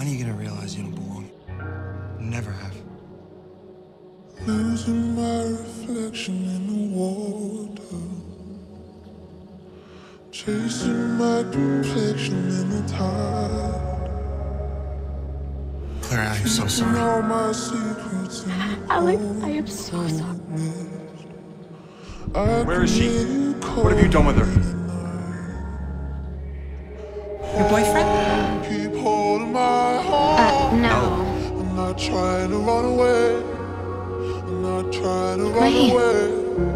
When are you gonna realize you don't belong? Never have. Losing my reflection in the water. Chasing my complexion in the tide. Clary, I'm so sorry. All my secrets Alec, I am so sorry. Where is she? What have you done with her? Your boyfriend? Not trying to run away. I'm not trying to run away.